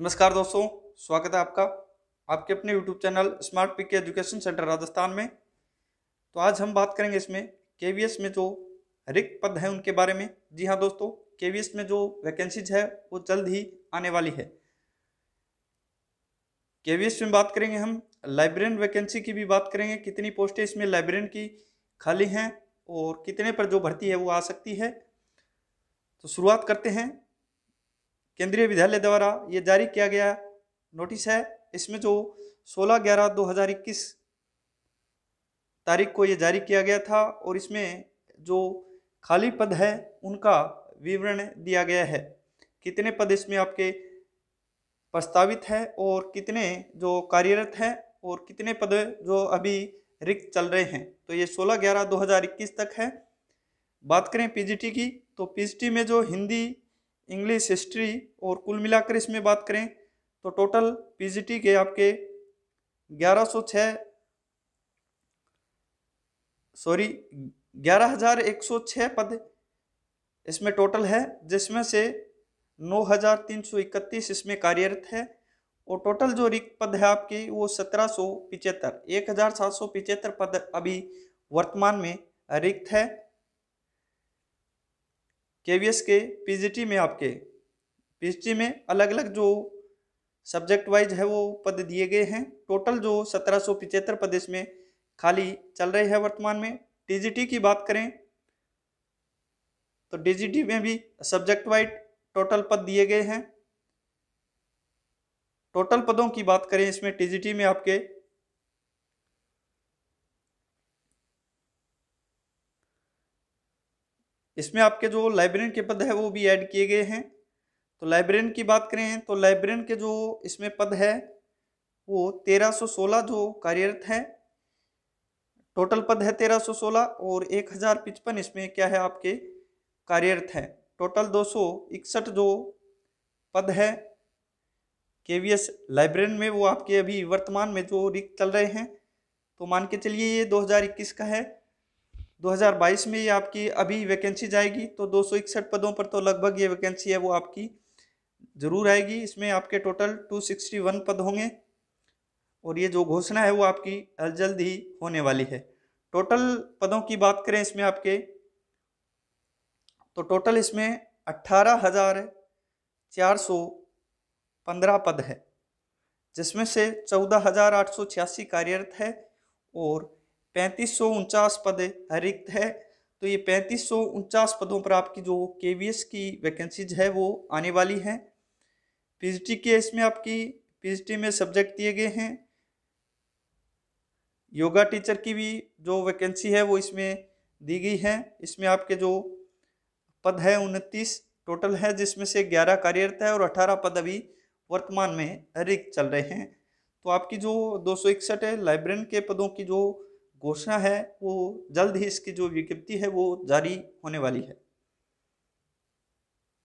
नमस्कार दोस्तों, स्वागत है आपका आपके अपने YouTube channel smart pick education centre Rajasthan में। तो आज हम बात करेंगे इसमें के में जो रिक्त पद हैं उनके बारे में। जी हाँ दोस्तों के में जो वैकेंसीज है, वो जल्द ही आने वाली है। के में बात करेंगे हम लाइब्रेरियन वैकेंसी की भी बात करेंगे। कितनी पोस्टें इसमें लाइब्रेरियन की खाली हैं और कितने पर जो भर्ती है वो आ सकती है। तो शुरुआत करते हैं। केंद्रीय विद्यालय द्वारा ये जारी किया गया नोटिस है। इसमें जो 16 ग्यारह 2021 तारीख को ये जारी किया गया था और इसमें जो खाली पद है उनका विवरण दिया गया है। कितने पद इसमें आपके प्रस्तावित है और कितने जो कार्यरत हैं और कितने पद जो अभी रिक्त चल रहे हैं। तो ये 16 ग्यारह 2021 तक है। बात करें पीजीटी की तो पीजीटी में जो हिंदी इंग्लिश हिस्ट्री और कुल मिलाकर इसमें बात करें तो टोटल पीजीटी के आपके 1106 सॉरी 11106 पद इसमें टोटल है, जिसमें से 9331 इसमें कार्यरत है और टोटल जो रिक्त पद है आपकी, वो सत्रह सौ पिचहत्तर, एक हज़ार सात सौ पिचहत्तर पद अभी वर्तमान में रिक्त है। के के पीजीटी में आपके। पीजीटी में अलग अलग जो सब्जेक्ट वाइज है वो पद दिए गए हैं। टोटल जो सत्रह सौ पिचहत्तर पद इसमें खाली चल रहे हैं वर्तमान में। टीजीटी की बात करें तो डीजीटी में भी सब्जेक्ट वाइज टोटल पद दिए गए हैं। टोटल पदों की बात करें इसमें टीजीटी में आपके इसमें आपके जो लाइब्रेरियन के पद है, वो भी ऐड किए गए हैं। तो लाइब्रेरियन की बात करें तो लाइब्रेरियन के जो इसमें पद है, वो 1316 जो कार्यरत है टोटल पद है 1316 और एक इसमें क्या है आपके, कार्यरत है। टोटल दो सौ इकसठ जो पद है के वी एस लाइब्रेरियन में वो आपके अभी वर्तमान में जो रिक्त चल रहे हैं। तो मान के चलिए ये 2021 का है। 2022 में ये आपकी अभी वैकेंसी जाएगी तो दो सौ इकसठ पदों पर तो लगभग ये वैकेंसी है, वो आपकी ज़रूर आएगी। इसमें आपके टोटल 261 पद होंगे और ये जो घोषणा है, वो आपकी जल्द ही होने वाली है। टोटल पदों की बात करें इसमें आपके तो टोटल इसमें अट्ठारह हज़ार चार सौ पंद्रह पद है, जिसमें से चौदह हज़ार आठ सौ छियासी कार्यरत है और पैंतीस सौ उनचास पद रिक्त है। तो ये पैंतीस सौ उनचास पदों पर आपकी जो के की वैकेंसीज है, वो आने वाली हैं। पीजीटी के इसमें आपकी पीजीटी में सब्जेक्ट दिए गए हैं। योगा टीचर की भी जो वैकेंसी है, वो इसमें दी गई है। इसमें आपके जो पद है, उनतीस टोटल है, जिसमें से ग्यारह कार्यरत है और अठारह पद अभी वर्तमान में रिक्त चल रहे हैं। तो आपकी जो दो सौ इकसठ है लाइब्रेरियन के पदों की जो घोषणा है वो जल्द ही इसकी जो विज्ञप्ति है वो जारी होने वाली है।